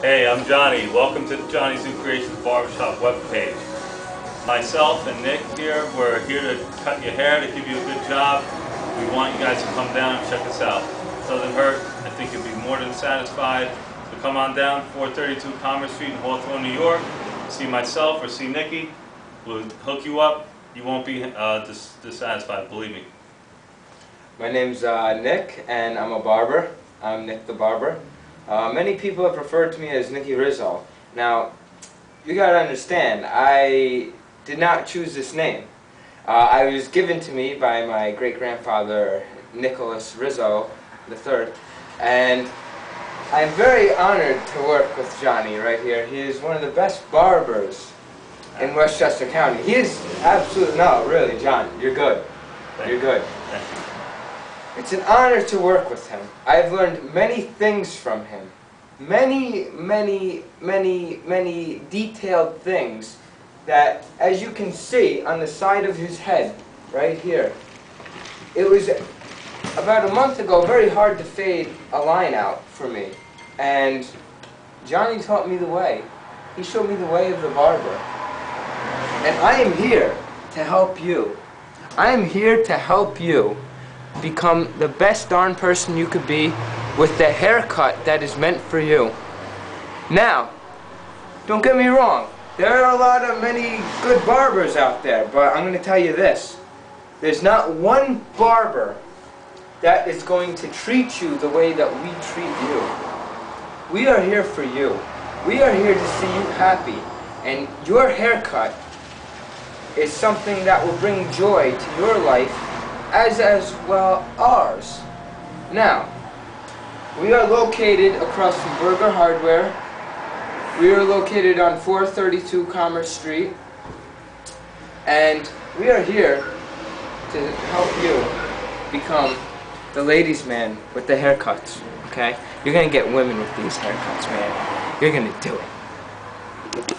Hey, I'm Johnny. Welcome to Johnny's New Creations Barbershop webpage. Myself and Nick here, we're here to cut your hair, to give you a good job. We want you guys to come down and check us out. It doesn't hurt. I think you'll be more than satisfied. So come on down, 432 Commerce Street in Hawthorne, New York. See myself or see Nikki. We'll hook you up. You won't be uh, dis dissatisfied, believe me. My name's uh, Nick, and I'm a barber. I'm Nick the Barber. Uh, many people have referred to me as Nicky Rizzo. Now, you gotta understand, I did not choose this name. Uh, I was given to me by my great-grandfather, Nicholas Rizzo III, and I'm very honored to work with Johnny right here. He is one of the best barbers in Westchester County. He is absolutely, no, really, John, you're good. Thank You're good. You. It's an honor to work with him. I've learned many things from him. Many, many, many, many detailed things that, as you can see on the side of his head, right here, it was about a month ago very hard to fade a line out for me. And Johnny taught me the way. He showed me the way of the barber. And I am here to help you. I am here to help you become the best darn person you could be with the haircut that is meant for you. Now, don't get me wrong, there are a lot of many good barbers out there, but I'm going to tell you this. There's not one barber that is going to treat you the way that we treat you. We are here for you. We are here to see you happy, and your haircut is something that will bring joy to your life as as well ours. Now, we are located across from Burger Hardware. We are located on 432 Commerce Street. And we are here to help you become the ladies' man with the haircuts. Okay? You're gonna get women with these haircuts, man. You're gonna do it.